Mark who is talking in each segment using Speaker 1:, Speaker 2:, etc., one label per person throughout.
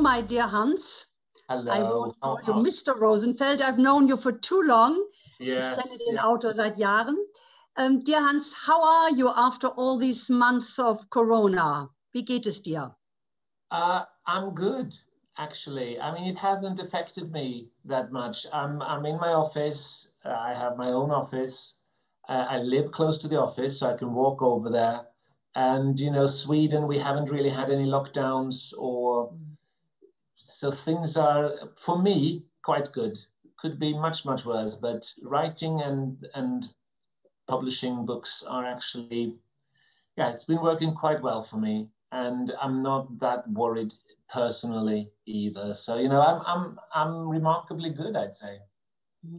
Speaker 1: Hello, my dear Hans.
Speaker 2: Hello.
Speaker 1: I won't call you Mr. Rosenfeldt. I've known you for too long.
Speaker 2: yes.
Speaker 1: Ich kenne den
Speaker 2: yeah.
Speaker 1: Autor seit Jahren. Ähm, dear Hans, how are you after all these months of Corona? Wie geht es dir?
Speaker 2: Uh, I'm good, actually. I mean, it hasn't affected me that much. I'm, I'm in my office. Uh, I have my own office. Uh, I live close to the office, so I can walk over there. And, you know, Sweden, we haven't really had any lockdowns or so things are, for me, quite good. Could be much, much worse, but writing and, and publishing books are actually, yeah, it's been working quite well for me. And I'm not that worried personally either. So, you know, I'm, I'm, I'm remarkably good, I'd say. Mm-hmm.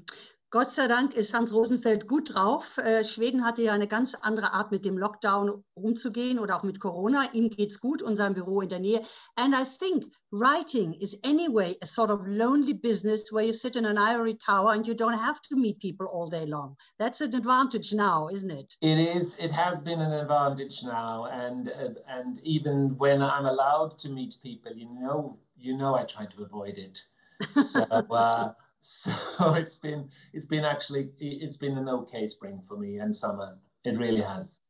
Speaker 1: Gott sei Dank ist Hans Rosenfeld gut drauf. Äh, Schweden hatte ja eine ganz andere Art, mit dem Lockdown umzugehen oder auch mit Corona. Ihm geht's gut und sein Büro in der Nähe. And I think writing is anyway a sort of lonely business where you sit in an ivory tower and you don't have to meet people all day long. That's an advantage now, isn't it?
Speaker 2: It is. It has been an advantage now, and uh, and even when I'm allowed to meet people, you know, you know, I try to avoid it. So, uh, so it's been it's been actually it's been an okay spring for me and summer. It really has.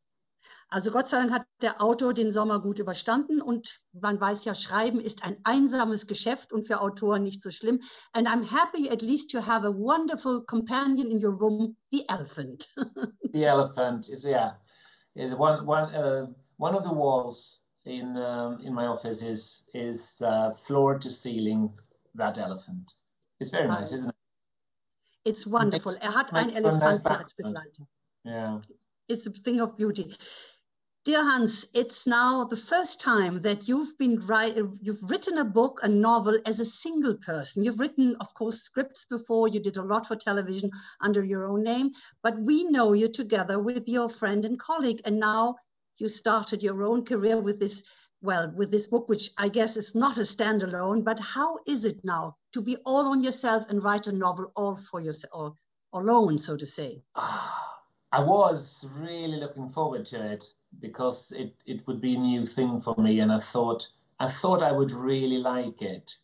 Speaker 1: Also Gott sei Dank hat der Autor den Sommer gut überstanden und man weiß ja, Schreiben ist ein einsames Geschäft und für Autoren nicht so schlimm. And I'm happy at least to have a wonderful companion in your room, the elephant.
Speaker 2: The elephant is yeah, one one uh, one of the walls in um, in my office is is uh, floor to ceiling that elephant. It's very nice, isn't it?
Speaker 1: It's wonderful. Er hat einen
Speaker 2: makes for a
Speaker 1: Elefanten als. Begleiter.
Speaker 2: Yeah.
Speaker 1: It's a thing of beauty. Dear Hans, it's now the first time that you've been write, you've written a book, a novel as a single person. You've written, of course, scripts before. You did a lot for television under your own name, but we know you together with your friend and colleague, and now you started your own career with this. Well, with this book, which I guess is not a standalone, but how is it now to be all on yourself and write a novel all for yourself, or alone, so to say?
Speaker 2: I was really looking forward to it because it, it would be a new thing for me, and I thought I thought I would really like it.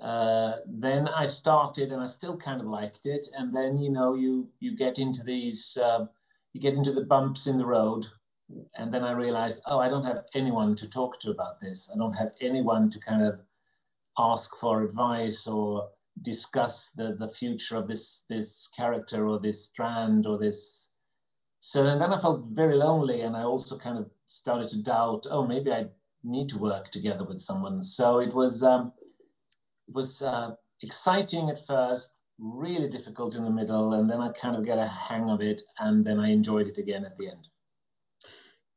Speaker 2: Uh, then I started, and I still kind of liked it. And then you know you you get into these uh, you get into the bumps in the road, and then I realized, oh, I don't have anyone to talk to about this. I don't have anyone to kind of ask for advice or discuss the, the future of this this character or this strand or this so then, then I felt very lonely, and I also kind of started to doubt. Oh, maybe I need to work together with someone. So it was um, it was uh, exciting at first, really difficult in the middle, and then I kind of get a hang of it, and then I enjoyed it again at the end.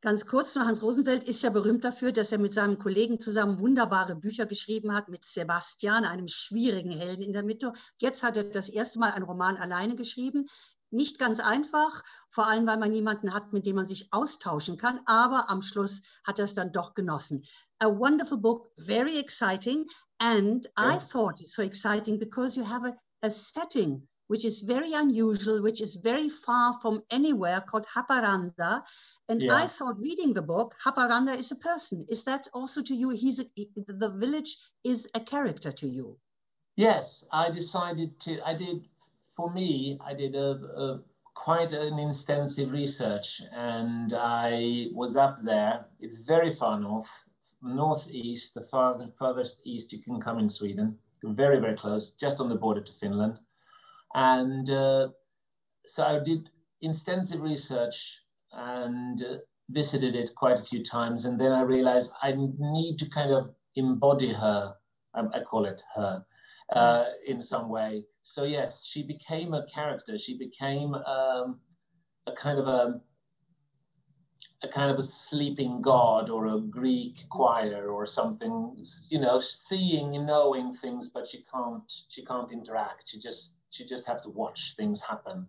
Speaker 1: Ganz kurz noch, Hans Rosenfeld ist ja berühmt dafür, dass er mit seinem Kollegen zusammen wunderbare Bücher geschrieben hat, mit Sebastian, einem schwierigen Helden in der Mitte. Jetzt hat er das erste Mal einen Roman alleine geschrieben. Nicht ganz einfach, vor allem weil man jemanden hat, mit dem man sich austauschen kann, aber am Schluss hat er es dann doch genossen. A wonderful book, very exciting, and I thought it's so exciting because you have a, a setting which is very unusual, which is very far from anywhere, called Haparanda. And I thought reading the book, Haparanda is a person. Is that also to you? He's a, the village is a character to you.
Speaker 2: Yes, I decided to. I did for me. I did a, a quite an extensive research, and I was up there. It's very far north, northeast, the farther furthest east you can come in Sweden. Very very close, just on the border to Finland, and uh, so I did extensive research and visited it quite a few times, and then I realized I need to kind of embody her. I, I call it her uh, in some way. So yes, she became a character. She became um, a kind of a a kind of a sleeping god or a Greek choir or something. You know, seeing and knowing things, but she can't. She can't interact. She just she just have to watch things happen.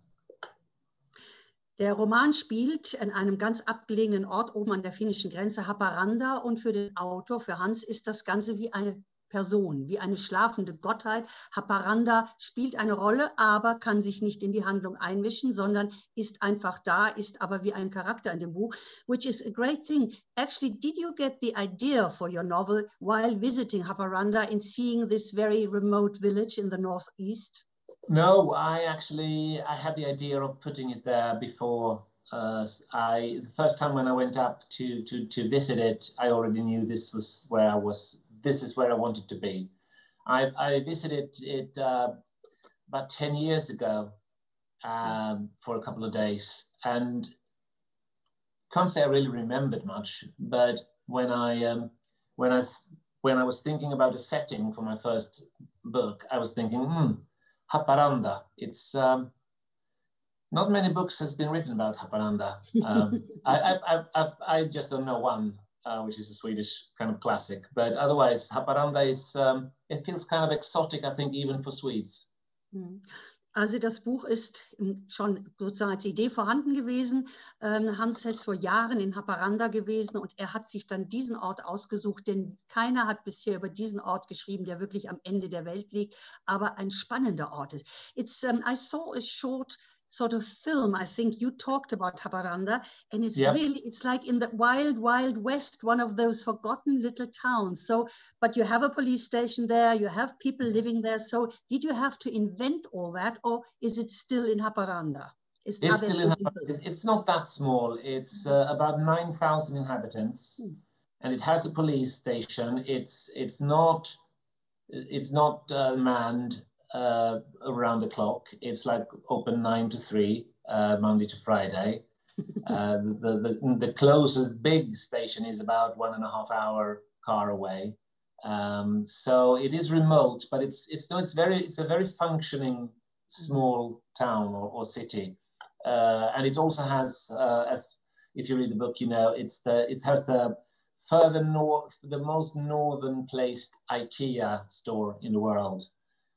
Speaker 1: Der Roman spielt an einem ganz abgelegenen Ort oben an der finnischen Grenze, Haparanda. Und für den Autor, für Hans, ist das Ganze wie eine Person, wie eine schlafende Gottheit. Haparanda spielt eine Rolle, aber kann sich nicht in die Handlung einmischen, sondern ist einfach da, ist aber wie ein Charakter in dem Buch, which is a great thing. Actually, did you get the idea for your novel while visiting Haparanda and seeing this very remote village in the northeast?
Speaker 2: No, I actually I had the idea of putting it there before uh, I the first time when I went up to to to visit it, I already knew this was where I was. This is where I wanted to be. I, I visited it uh, about ten years ago um, for a couple of days, and can't say I really remembered much. But when I um, when I when I was thinking about a setting for my first book, I was thinking, hmm, Haparanda. It's um, not many books has been written about Haparanda. Um, I, I, I, I, just don't know one, uh, which is a Swedish kind of classic. But otherwise, Haparanda is, um, it feels kind of exotic, I think, even for Swedes.
Speaker 1: Mm. Also das Buch ist schon sozusagen als Idee vorhanden gewesen. Ähm, Hans ist vor Jahren in Haparanda gewesen und er hat sich dann diesen Ort ausgesucht, denn keiner hat bisher über diesen Ort geschrieben, der wirklich am Ende der Welt liegt, aber ein spannender Ort ist. It's, um, I saw a short sort of film. I think you talked about Haparanda, and it's yep. really it's like in the wild, wild west, one of those forgotten little towns. So, but you have a police station there, you have people living there. So, did you have to invent all that, or is it still in Haparanda?
Speaker 2: Is it's still in. It's not that small. It's uh, about nine thousand inhabitants, hmm. and it has a police station. It's it's not it's not uh, manned uh, around the clock. It's like open nine to three, uh, Monday to Friday. uh, the, the, the closest big station is about one and a half hour car away. Um, so it is remote, but it's it's no, it's very it's a very functioning small town or, or city, uh, and it also has uh, as if you read the book, you know it's the it has the further north, the most northern placed IKEA store in the world.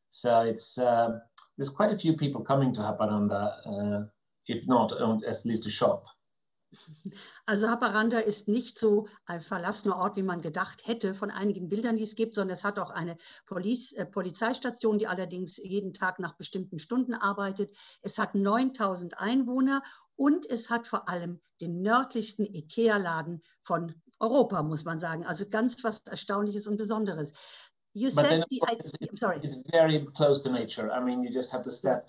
Speaker 2: So it's uh, there's quite a few people coming to Haparanda, uh, if not at least a shop.
Speaker 1: Also Haparanda ist nicht so ein verlassener Ort, wie man gedacht hätte von einigen Bildern, die es gibt, sondern es hat auch eine Police, äh, Polizeistation, die allerdings jeden Tag nach bestimmten Stunden arbeitet. Es hat 9000 Einwohner und es hat vor allem den nördlichsten IKEA-Laden von Europa, muss man sagen. Also ganz was Erstaunliches und Besonderes.
Speaker 2: You but said the, I, I'm sorry. It's very close to nature. I mean, you just have to step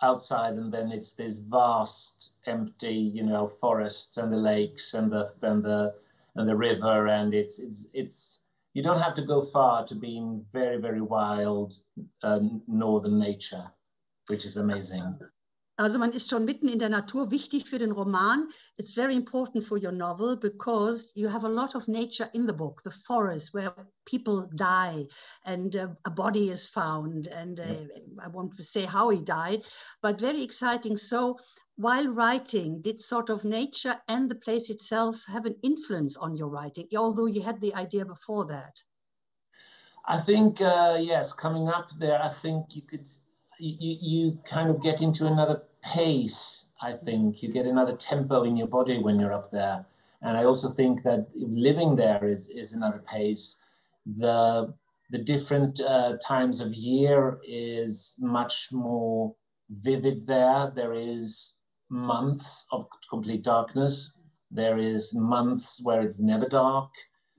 Speaker 2: outside and then it's this vast empty you know forests and the lakes and the and the and the river and it's it's it's you don't have to go far to be in very very wild uh, northern nature which is amazing
Speaker 1: Also man ist schon mitten in der Natur, wichtig für den Roman. It's very important for your novel because you have a lot of nature in the book, the forest where people die and uh, a body is found. And uh. I want to say how he died, but very exciting. So while writing, did sort of nature and the place itself have an influence on your writing, although you had the idea before that?
Speaker 2: I think, uh, yes, coming up there, I think you could you, you kind of get into another pace, I think. You get another tempo in your body when you're up there. And I also think that living there is, is another pace. The, the different uh, times of year is much more vivid there. There is months of complete darkness. There is months where it's never dark.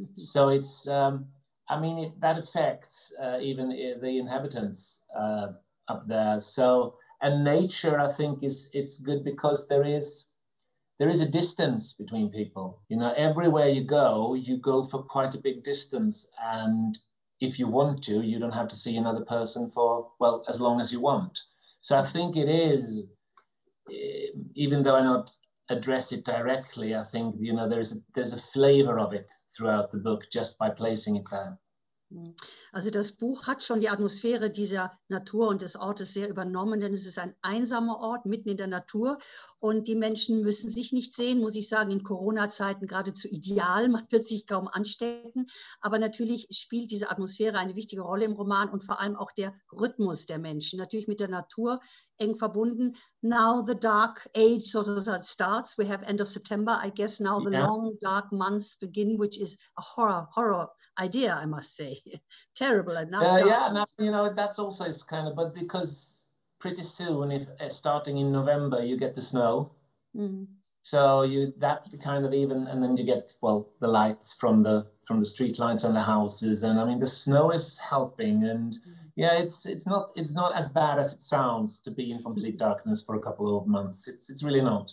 Speaker 2: Mm-hmm. So it's, um, I mean, it, that affects uh, even the inhabitants. Uh, up there. So and nature, I think, is it's good because there is there is a distance between people. You know, everywhere you go, you go for quite a big distance, and if you want to, you don't have to see another person for well as long as you want. So I think it is, eh, even though I not address it directly, I think you know there's a, there's a flavor of it throughout the book just by placing it there.
Speaker 1: Also das Buch hat schon die Atmosphäre dieser Natur und des Ortes sehr übernommen, denn es ist ein einsamer Ort mitten in der Natur und die Menschen müssen sich nicht sehen, muss ich sagen, in Corona-Zeiten geradezu ideal. Man wird sich kaum anstecken, aber natürlich spielt diese Atmosphäre eine wichtige Rolle im Roman und vor allem auch der Rhythmus der Menschen, natürlich mit der Natur eng verbunden. Now the dark age sort of starts. We have end of September. I guess now the yeah. long dark months begin, which is a horror horror idea, I must say. terrible. And now
Speaker 2: uh, yeah, now, you know, that's also is kind of, but because pretty soon, if uh, starting in November, you get the snow. Mm. So you that kind of even, and then you get well the lights from the from the street lights on the houses, and I mean the snow is helping, and mm. Yeah, it's it's not it's not as bad as it sounds to be in complete darkness for a couple of months. It's it's really not.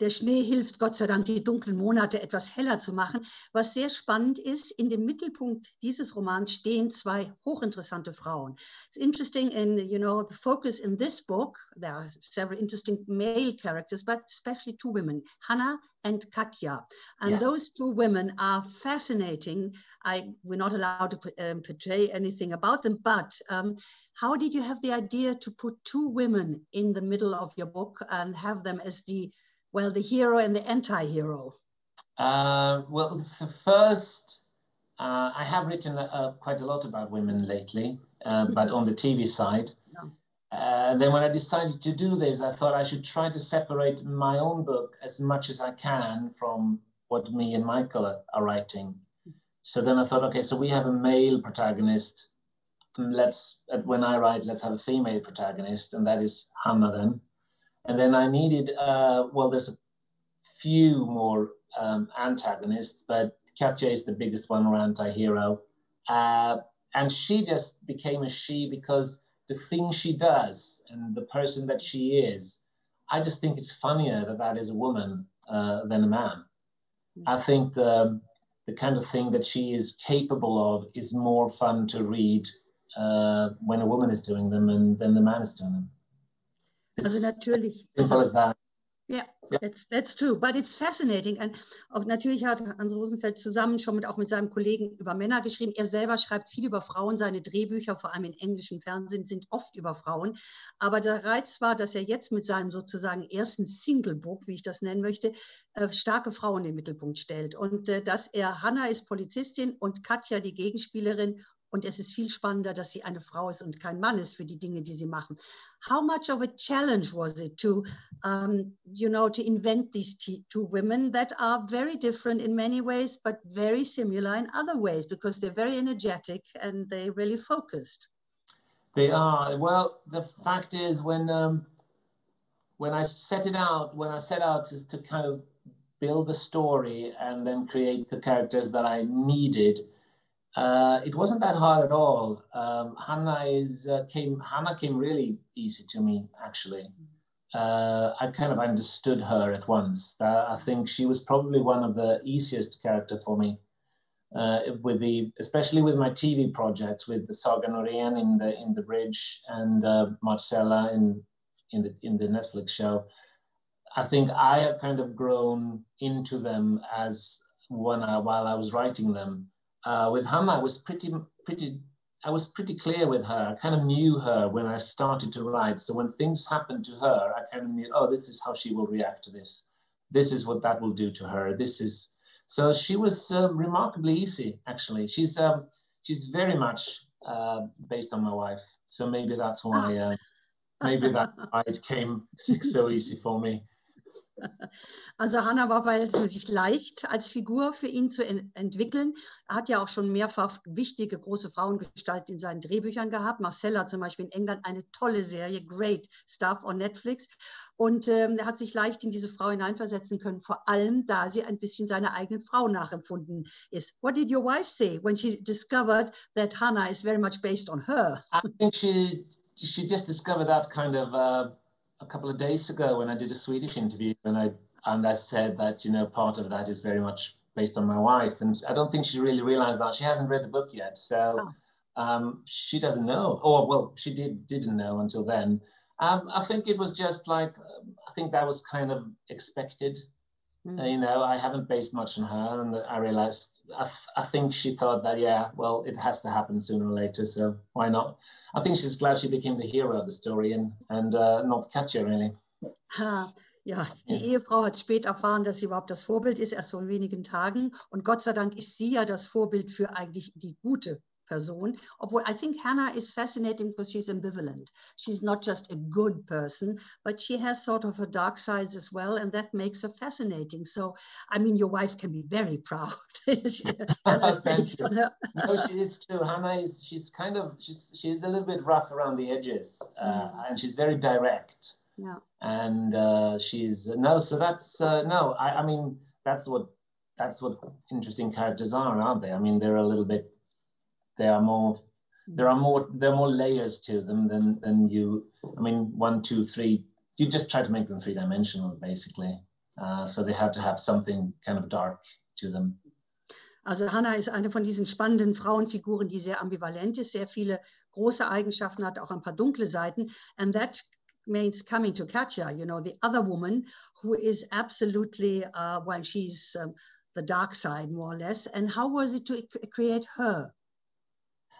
Speaker 1: Der Schnee hilft Gott sei Dank, die dunklen Monate etwas heller zu machen. Was sehr spannend ist, in dem Mittelpunkt dieses Romans stehen zwei hochinteressante Frauen. It's interesting in, you know, the focus in this book, there are several interesting male characters, but especially two women, Hannah and Katja. And yes. those two women are fascinating. I, we're not allowed to um, portray anything about them, but um, how did you have the idea to put two women in the middle of your book and have them as the well, the hero and the anti-hero?
Speaker 2: Uh, well, the first, uh, I have written uh, quite a lot about women lately, uh, but on the TV side. Uh, then when I decided to do this, I thought I should try to separate my own book as much as I can from what me and Michael are, are writing. So then I thought, okay, so we have a male protagonist. Let's, when I write, let's have a female protagonist, and that is Hannah then. And then I needed, uh, well, there's a few more um, antagonists, but Katja is the biggest one or anti-hero. Uh, and she just became a she because the thing she does and the person that she is, I just think it's funnier that that is a woman uh, than a man. Mm-hmm. I think the, the kind of thing that she is capable of is more fun to read uh, when a woman is doing them and then the man is doing them.
Speaker 1: Also natürlich. Yeah, yeah, that's, that's true. But it's fascinating. Und auch natürlich hat Hans Rosenfeld zusammen schon mit, auch mit seinem Kollegen über Männer geschrieben. Er selber schreibt viel über Frauen. Seine Drehbücher, vor allem in englischem Fernsehen, sind oft über Frauen. Aber der Reiz war, dass er jetzt mit seinem sozusagen ersten Single-Book, wie ich das nennen möchte, äh, starke Frauen in den Mittelpunkt stellt. Und äh, dass er, Hannah ist Polizistin und Katja die Gegenspielerin Und es ist viel spannender, dass sie eine Frau ist und kein Mann ist für die Dinge, die sie machen. How much of a challenge was it to, um, you know, to invent these two women that are very different in many ways, but very similar in other ways because they're very energetic and they're really focused.
Speaker 2: They are. Well, the fact is, when um, when I set it out, when I set out to, to kind of build the story and then create the characters that I needed Uh, it wasn't that hard at all. Um, Hannah is uh, came. Hannah came really easy to me, actually. Uh, I kind of understood her at once. Uh, I think she was probably one of the easiest character for me. Uh, with the, especially with my TV projects, with the Saga Norén in the in the bridge and uh, Marcella in in the in the Netflix show. I think I have kind of grown into them as when I, while I was writing them uh, with Hannah, I was pretty, pretty, I was pretty clear with her. I kind of knew her when I started to write. So when things happened to her, I kind of knew, oh, this is how she will react to this. This is what that will do to her. This is, so she was uh, remarkably easy, actually. She's, um, she's very much uh, based on my wife. So maybe that's why, uh, maybe that why it came so easy for me.
Speaker 1: Also Hannah war verhältnismäßig leicht als Figur für ihn zu ent entwickeln. Er hat ja auch schon mehrfach wichtige große Frauengestalten in seinen Drehbüchern gehabt. Marcella zum Beispiel in England eine tolle Serie, Great Stuff on Netflix. Und ähm, er hat sich leicht in diese Frau hineinversetzen können, vor allem da sie ein bisschen seiner eigenen Frau nachempfunden ist. What did your wife say when she discovered that Hannah is very much based on her?
Speaker 2: I think she she just discovered that kind of uh... a couple of days ago when I did a Swedish interview, and I and I said that you know part of that is very much based on my wife, and I don't think she really realized that she hasn't read the book yet, so oh. um, she doesn't know, or well, she did didn't know until then. Um, I think it was just like I think that was kind of expected. Mm. You know, I haven't based much on her, and I realized I, th- I think she thought that yeah, well, it has to happen sooner or later, so why not? I think she's glad she became the hero of the story and, and uh, not Katja really.
Speaker 1: Ha. Ja, die ja. Ehefrau hat spät erfahren, dass sie überhaupt das Vorbild ist, erst vor wenigen Tagen. Und Gott sei Dank ist sie ja das Vorbild für eigentlich die gute Person. Although I think Hannah is fascinating because she's ambivalent. She's not just a good person, but she has sort of her dark sides as well, and that makes her fascinating. So, I mean, your wife can be very proud. she,
Speaker 2: no, she is too. Hannah is she's kind of she's she's a little bit rough around the edges, uh, mm. and she's very direct.
Speaker 1: Yeah.
Speaker 2: And uh, she's no, so that's uh, no. I, I mean, that's what that's what interesting characters are, aren't they? I mean, they're a little bit there are more there are more there are more layers to them than than you i mean one two three you just try to make them three dimensional basically uh, so they have to have something kind of dark to them
Speaker 1: Also Hannah ist eine von diesen spannenden Frauenfiguren, die sehr ambivalent ist, sehr viele große Eigenschaften hat, auch ein paar dunkle Seiten. And that means coming to Katja, you know, the other woman who is absolutely, uh, well, she's um, the dark side more or less. And how was it to create her?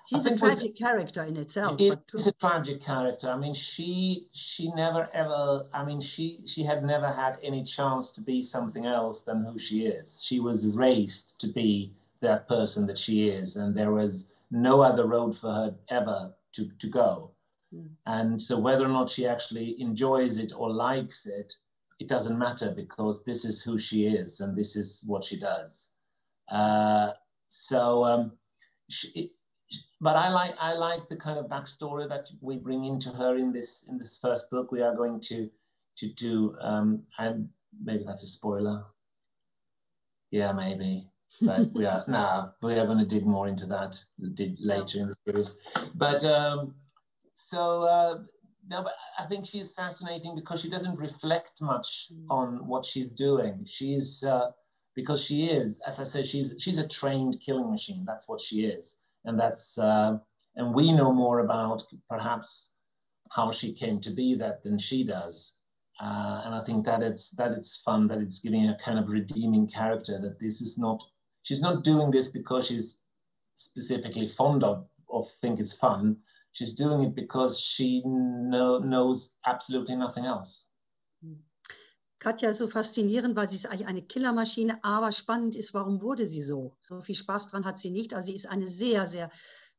Speaker 1: She's a tragic character in itself.
Speaker 2: It's a tragic character. I mean, she she never ever. I mean, she she had never had any chance to be something else than who she is. She was raised to be that person that she is, and there was no other road for her ever to to go. Mm. And so, whether or not she actually enjoys it or likes it, it doesn't matter because this is who she is and this is what she does. Uh, so. Um, she, but I like I like the kind of backstory that we bring into her in this in this first book. We are going to to do um, and maybe that's a spoiler. Yeah, maybe. But we are now we are going to dig more into that later in the series. But um, so uh, no, but I think she's fascinating because she doesn't reflect much mm. on what she's doing. She's uh, because she is, as I said, she's she's a trained killing machine. That's what she is and that's uh, and we know more about perhaps how she came to be that than she does. Uh, and I think that it's that it's fun that it's giving a kind of redeeming character that this is not she's not doing this because she's specifically fond of or think it's fun. She's doing it because she know, knows absolutely nothing else.
Speaker 1: Katja ist so faszinierend, weil sie ist eigentlich eine Killermaschine, aber spannend ist, warum wurde sie so? So viel Spaß dran hat sie nicht. Also sie ist eine sehr, sehr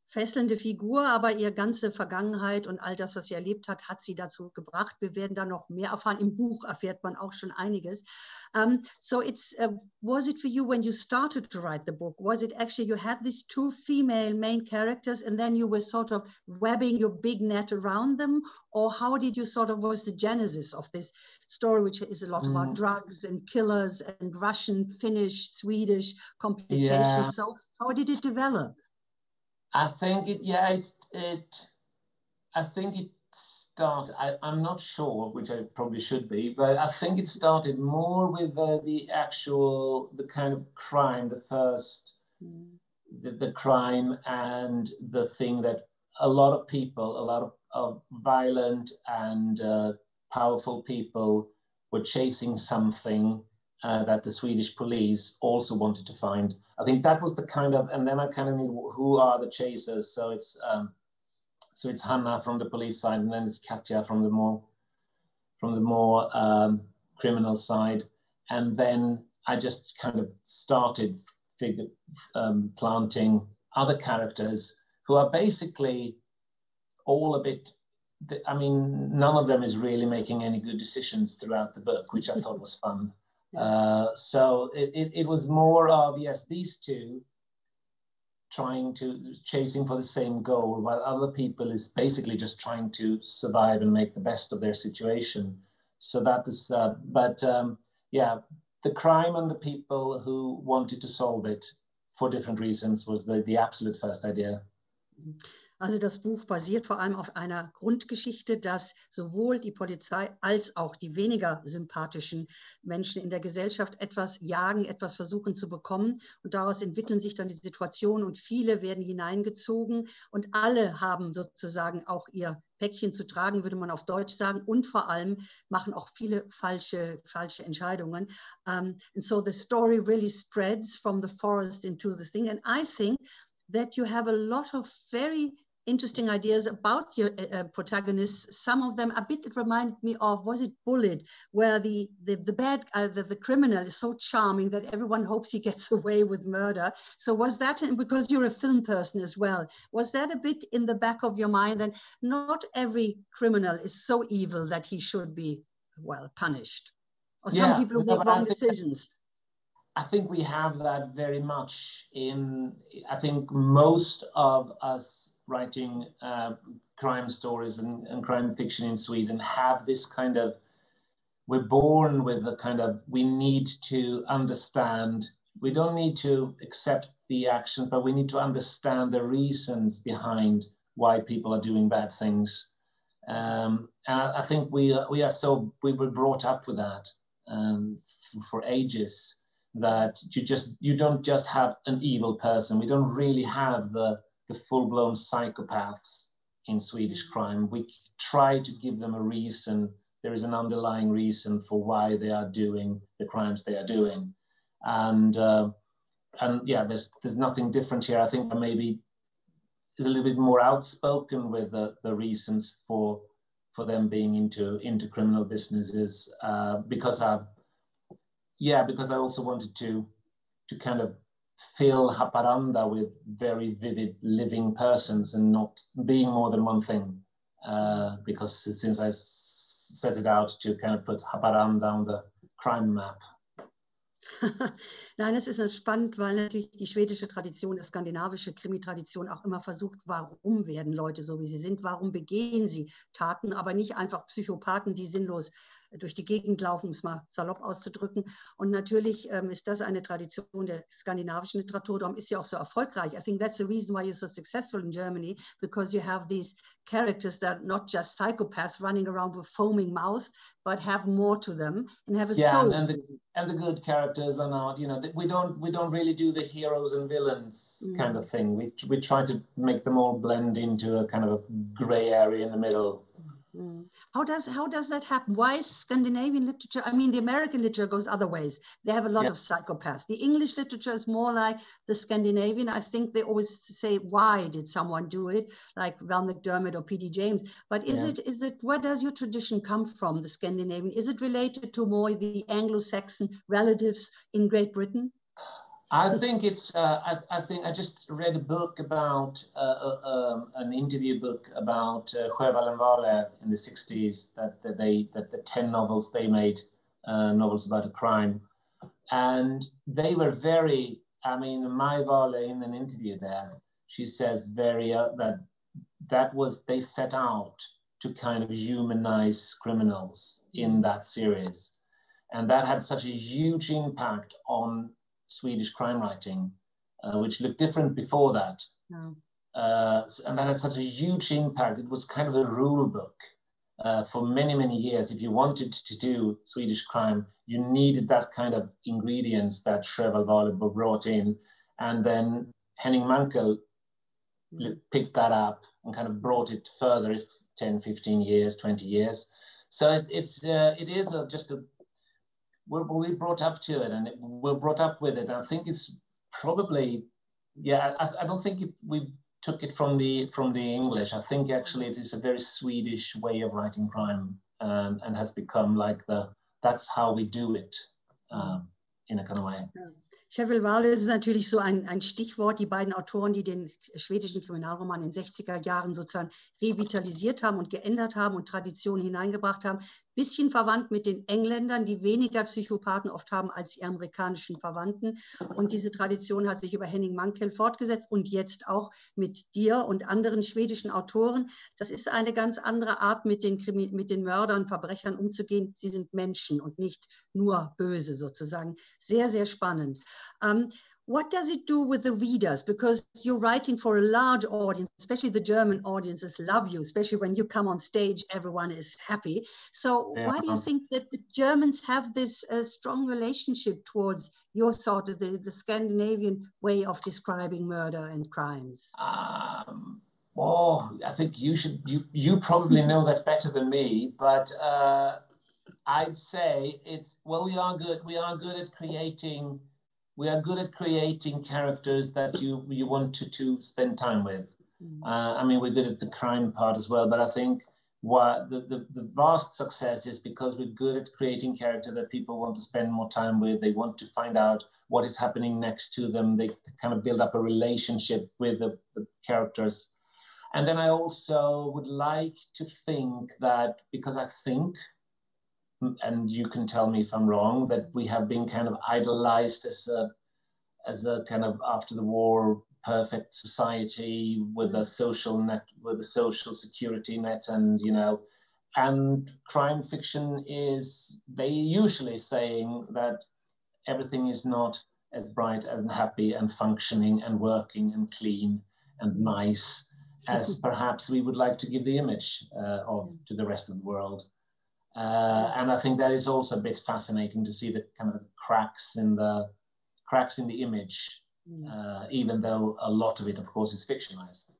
Speaker 1: fesselnde Figur, aber ihre ganze Vergangenheit und all das, was sie erlebt hat, hat sie dazu gebracht. Wir werden da noch mehr erfahren. Im Buch erfährt man auch schon einiges. Um, so it's uh, was it for you when you started to write the book? Was it actually you had these two female main characters and then you were sort of webbing your big net around them, or how did you sort of was the genesis of this story, which is a lot mm. about drugs and killers and Russian, Finnish, Swedish complications? Yeah. So how did it develop?
Speaker 2: I think it, yeah, it, it I think it started, I, am not sure, which I probably should be, but I think it started more with the, the actual, the kind of crime, the first, mm. the, the crime and the thing that a lot of people, a lot of, of violent and uh, powerful people were chasing something uh, that the Swedish police also wanted to find. I think that was the kind of, and then I kind of who are the chasers. So it's um, so it's Hanna from the police side, and then it's Katja from the more from the more um, criminal side, and then I just kind of started figure, um, planting other characters who are basically all a bit I mean, none of them is really making any good decisions throughout the book, which I thought was fun. Uh, so it, it, it, was more of, yes, these two trying to, chasing for the same goal, while other people is basically just trying to survive and make the best of their situation. So that is, uh, but um, yeah, the crime and the people who wanted to solve it for different reasons was the, the absolute first idea.
Speaker 1: Also das Buch basiert vor allem auf einer Grundgeschichte, dass sowohl die Polizei als auch die weniger sympathischen Menschen in der Gesellschaft etwas jagen, etwas versuchen zu bekommen. Und daraus entwickeln sich dann die Situationen und viele werden hineingezogen und alle haben sozusagen auch ihr Päckchen zu tragen, würde man auf Deutsch sagen, und vor allem machen auch viele falsche, falsche Entscheidungen. Um, and so the story really spreads from the forest into the thing. And I think that you have a lot of very interesting ideas about your uh, uh, protagonists. Some of them a bit reminded me of was it Bullitt, where the the, the bad uh, the, the criminal is so charming that everyone hopes he gets away with murder. So was that because you're a film person as well? Was that a bit in the back of your mind that not every criminal is so evil that he should be well punished, or some yeah, people who make wrong decisions?
Speaker 2: I think we have that very much in, I think most of us writing uh, crime stories and, and, crime fiction in Sweden have this kind of, we're born with the kind of, we need to understand, we don't need to accept the actions, but we need to understand the reasons behind why people are doing bad things. Um, and I, I, think we, we are so, we were brought up with that um, for ages that you just you don't just have an evil person. We don't really have the the full blown psychopaths in Swedish crime. We try to give them a reason. There is an underlying reason for why they are doing the crimes they are doing, and uh, and yeah, there's there's nothing different here. I think maybe is a little bit more outspoken with the, the reasons for for them being into into criminal businesses uh, because I've yeah, because I also wanted to to kind of fill Haparanda with very vivid living persons and not being more than one thing. Uh, because since I set it out to kind of put Haparanda on the crime map.
Speaker 1: Nein, es ist spannend, weil natürlich die schwedische Tradition, die skandinavische Krimi-Tradition auch immer versucht, warum werden Leute so, wie sie sind, warum begehen sie Taten, aber nicht einfach Psychopathen, die sinnlos durch die Gegend laufen, um es mal salopp auszudrücken. Und natürlich ähm, ist das eine Tradition der skandinavischen Literatur. Darum ist sie auch so erfolgreich. I think that's the reason why you're so successful in Germany, because you have these characters that are not just psychopaths running around with foaming mouth, but have more to them and have a
Speaker 2: yeah,
Speaker 1: soul.
Speaker 2: And the, and the good characters are not, you know, we don't we don't really do the heroes and villains mm. kind of thing. We we try to make them all blend into a kind of a gray area in the middle
Speaker 1: Mm. How does how does that happen? Why is Scandinavian literature? I mean, the American literature goes other ways. They have a lot yeah. of psychopaths. The English literature is more like the Scandinavian. I think they always say, "Why did someone do it?" Like Val McDermid or P.D. James. But is yeah. it is it where does your tradition come from? The Scandinavian is it related to more the Anglo-Saxon relatives in Great Britain?
Speaker 2: I think it's. Uh, I, I, think I just read a book about uh, uh, um, an interview book about uh, Sjöwall in the '60s. That, that they that the ten novels they made, uh, novels about a crime, and they were very. I mean, Maj Wahlöö in an interview there, she says very uh, that that was they set out to kind of humanize criminals in that series, and that had such a huge impact on Swedish crime writing, uh, which looked different before that. No. Uh, and that had such a huge impact. It was kind of a rule book uh, for many, many years. If you wanted to do Swedish crime, you needed that kind of ingredients that Sjöwall brought in. And then Henning mm. picked that up and kind of brought it further 10, 15 years, 20 years. So it, it's, uh, it is a, just a we're, we're brought up to it and it, we're brought up with it. I think it's probably, yeah, I, I don't think it, we took it from the from the English. I think actually it is a very Swedish way of writing crime um, and has become like the, that's how we do it um, in a kind of way.
Speaker 1: Sjöwall Wahlöö ist natürlich so ein, ein Stichwort. Die beiden Autoren, die den schwedischen Kriminalroman in den 60er Jahren sozusagen revitalisiert haben und geändert haben und Traditionen hineingebracht haben, bisschen verwandt mit den Engländern, die weniger Psychopathen oft haben als die amerikanischen Verwandten. Und diese Tradition hat sich über Henning Mankell fortgesetzt und jetzt auch mit dir und anderen schwedischen Autoren. Das ist eine ganz andere Art, mit den, Krimi mit den Mördern, Verbrechern umzugehen. Sie sind Menschen und nicht nur böse sozusagen. Sehr, sehr spannend. Um, what does it do with the readers? Because you're writing for a large audience, especially the German audiences love you, especially when you come on stage, everyone is happy. So yeah. why do you think that the Germans have this uh, strong relationship towards your sort of the, the Scandinavian way of describing murder and crimes?
Speaker 2: Um, well, I think you should, you, you probably know that better than me, but uh, I'd say it's, well, we are good. We are good at creating we are good at creating characters that you you want to, to spend time with. Mm. Uh, I mean, we're good at the crime part as well, but I think what the, the, the vast success is because we're good at creating character that people want to spend more time with. They want to find out what is happening next to them. They kind of build up a relationship with the, the characters. And then I also would like to think that because I think, and you can tell me if I'm wrong, that we have been kind of idolized as a as a kind of after the war perfect society with a social net with a social security net and you know and crime fiction is they usually saying that everything is not as bright and happy and functioning and working and clean and nice as perhaps we would like to give the image uh, of to the rest of the world uh, and i think that is also a bit fascinating to see the kind of cracks in the cracks in the image Mm. uh, even though a lot of it, of course, is fictionalized.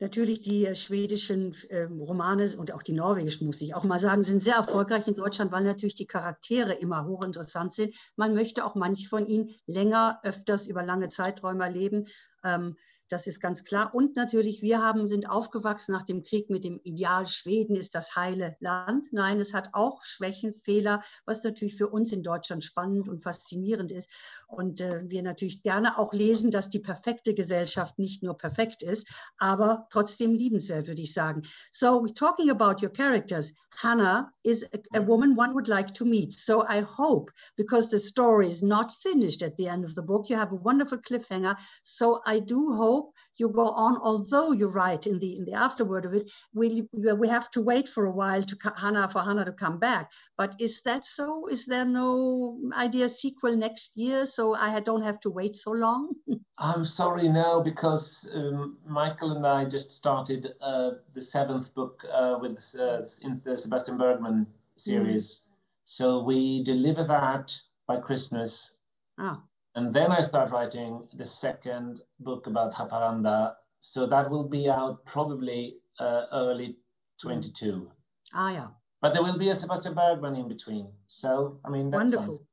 Speaker 1: Natürlich die äh, schwedischen äh, Romane und auch die norwegischen, muss ich auch mal sagen, sind sehr erfolgreich in Deutschland, weil natürlich die Charaktere immer hochinteressant sind. Man möchte auch manche von ihnen länger, öfters über lange Zeiträume erleben. Ähm, das ist ganz klar. Und natürlich, wir haben, sind aufgewachsen nach dem Krieg mit dem Ideal, Schweden ist das heile Land. Nein, es hat auch Schwächen, Fehler, was natürlich für uns in Deutschland spannend und faszinierend ist. Und äh, wir natürlich gerne auch lesen, dass die perfekte Gesellschaft nicht nur perfekt ist, aber trotzdem liebenswert, würde ich sagen. So, talking about your characters, Hannah is a, a, woman one would like to meet. So I hope, because the story is not finished at the end of the book, you have a wonderful cliffhanger. So I do hope you go on, although you write in the in the afterword of it, we, we have to wait for a while to Hannah for Hannah to come back. But is that so? Is there no idea sequel next year? So I don't have to wait so long?
Speaker 2: I'm sorry, no, because um, Michael and I just started uh, the seventh book uh, with uh, in the Sebastian Bergman series. Mm. So we deliver that by Christmas.
Speaker 1: Ah.
Speaker 2: And then I start writing the second book about Haparanda. So that will be out probably uh, early 22.
Speaker 1: Ah, yeah.
Speaker 2: But there will be a Sebastian Bergman in between. So, I mean, that's,
Speaker 1: Wonderful.
Speaker 2: Something.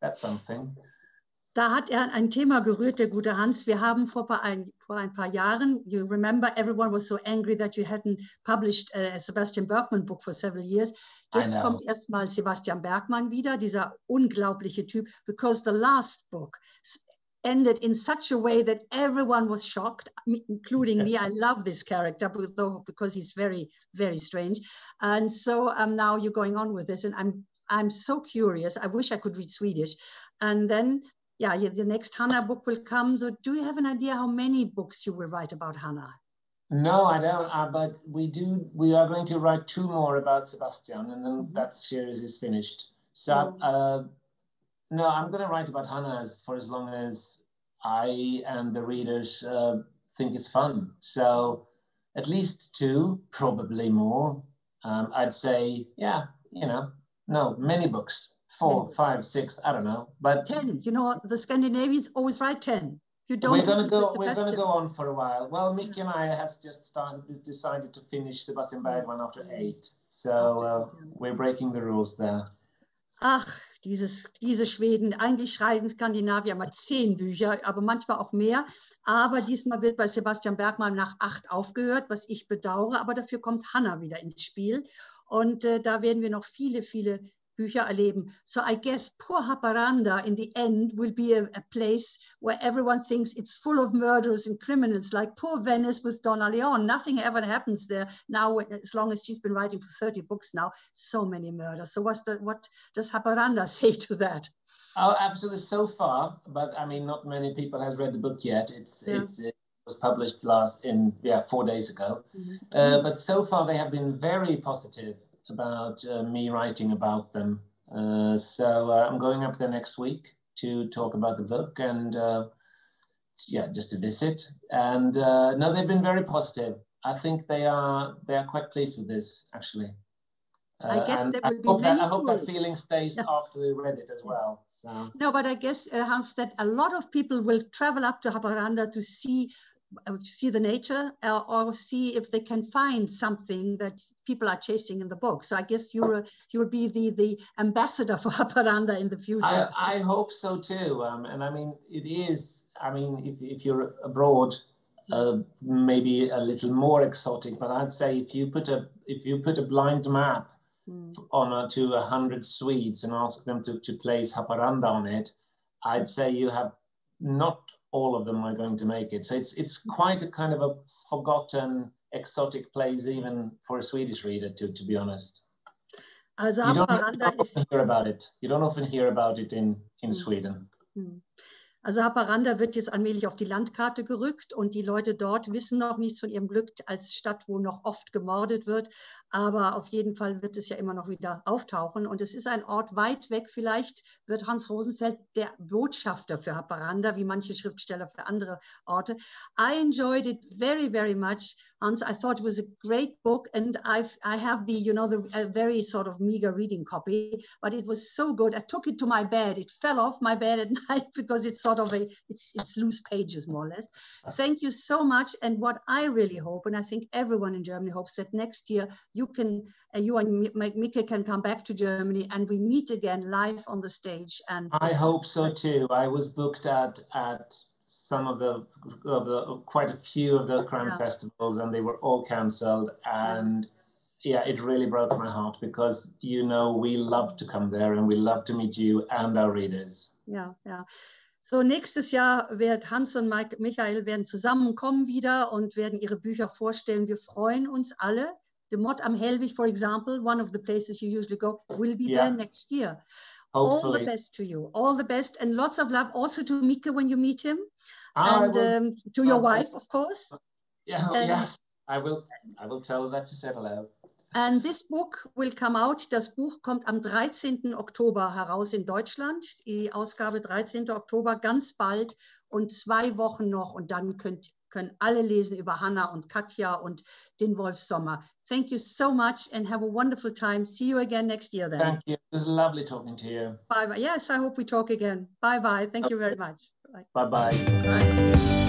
Speaker 2: that's something.
Speaker 1: Da hat er ein Thema gerührt, der gute Hans. Wir haben vor ein, vor ein paar Jahren, you remember everyone was so angry that you hadn't published a Sebastian Bergman book for several years. Jetzt kommt erstmal Sebastian Bergmann wieder, dieser unglaubliche Typ, because the last book ended in such a way that everyone was shocked, including me. I love this character because he's very, very strange. And so um, now you're going on with this, and I'm I'm so curious. I wish I could read Swedish. And then yeah, the next Hannah book will come. So do you have an idea how many books you will write about Hannah?
Speaker 2: No, I don't. Uh, but we do. We are going to write two more about Sebastian, and then mm -hmm. that series is finished. So, mm. uh, no, I'm going to write about Hannah as, for as long as I and the readers uh, think it's fun. So, at least two, probably more. Um, I'd say, yeah, you know, no, many books four, five, six, I don't know, but
Speaker 1: 10. You know, the Scandinavians always write 10.
Speaker 2: You don't we're gonna go. We're gonna go on for a while. Well, Mickey and I has just started. Decided to finish Sebastian Bergman after eight, so uh, we're breaking the rules there.
Speaker 1: Ach, dieses, diese Schweden. Eigentlich schreiben Skandinavier mal zehn Bücher, aber manchmal auch mehr. Aber diesmal wird bei Sebastian Bergmann nach acht aufgehört, was ich bedauere. Aber dafür kommt Hanna wieder ins Spiel. Und äh, da werden wir noch viele, viele Bücher erleben. So I guess poor Haparanda in the end will be a, a, place where everyone thinks it's full of murderers and criminals, like poor Venice with Donna Leon. Nothing ever happens there now, as long as she's been writing for 30 books now, so many murders. So what's the, what does Haparanda say to that?
Speaker 2: Oh, absolutely. So far, but I mean, not many people has read the book yet. It's, yeah. it's, it was published last in, yeah, four days ago. Mm -hmm. uh, but so far they have been very positive about uh, me writing about them. Uh, so uh, I'm going up there next week to talk about the book and yeah, just to visit. And no, they've been very positive. I think they are they are quite pleased with this actually.
Speaker 1: Uh, I guess there will
Speaker 2: be many that, I hope that feeling stays yeah. after they read it as well. So.
Speaker 1: No, but I guess uh, Hans, that a lot of people will travel up to Haparanda to see uh, see the nature uh, or see if they can find something that people are chasing in the book. So I guess you're you'll be the the ambassador for Haparanda in the future.
Speaker 2: I, I hope so too. Um, and I mean, it is. I mean, if if you're abroad, uh, maybe a little more exotic, but I'd say if you put a if you put a blind map mm. on a, to a hundred Swedes and ask them to, to place Haparanda on it, I'd say you have not all of them are going to make it. So it's it's quite a kind of a forgotten exotic place even for a Swedish reader to to be honest. You don't, you don't often hear about it. You don't often hear about it in in mm. Sweden.
Speaker 1: Mm. Also Haparanda wird jetzt allmählich auf die Landkarte gerückt und die Leute dort wissen noch nichts von ihrem Glück als Stadt, wo noch oft gemordet wird. Aber auf jeden Fall wird es ja immer noch wieder auftauchen. Und es ist ein Ort weit weg. Vielleicht wird Hans Rosenfeld der Botschafter für Haparanda, wie manche Schriftsteller für andere Orte. I enjoyed it very, very much. Hans, I thought it was a great book. And I've, I have the, you know, the very sort of meager reading copy, but it was so good. I took it to my bed. It fell off my bed at night because it's sort of a, it's, it's loose pages more or less. Thank you so much. And what I really hope, and I think everyone in Germany hopes that next year you can, uh, you and Mika can come back to Germany and we meet again live on the stage. And
Speaker 2: I hope so too. I was booked at, at some of the, of the quite a few of the crime yeah. festivals and they were all cancelled and yeah yeah, it really broke my heart because you know we love to come there and we love to meet you and our readers.
Speaker 1: Yeah, ja. So, nächstes Jahr wird Hans und Mike, Michael werden zusammenkommen wieder und werden ihre Bücher vorstellen. Wir freuen uns alle. The Mott am Hellwig, for example, one of the places you usually go, will be yeah. there next year. Hopefully. All the best to you. All the best and lots of love also to Mika when you meet him. Ah, and um, to your wife, of course.
Speaker 2: Yeah, and, yes, I will. I will tell her that you said hello.
Speaker 1: And this book will come out. Das Buch kommt am 13. Oktober heraus in Deutschland. Die Ausgabe 13. Oktober ganz bald und zwei Wochen noch. Und dann könnt, können alle lesen über Hannah und Katja und den Wolfsommer. Thank you so much and have a wonderful time. See you again next year then.
Speaker 2: Thank you. It was lovely talking to you.
Speaker 1: Bye bye. Yes, I hope we talk again. Bye bye. Thank you very much.
Speaker 2: Bye bye. Bye.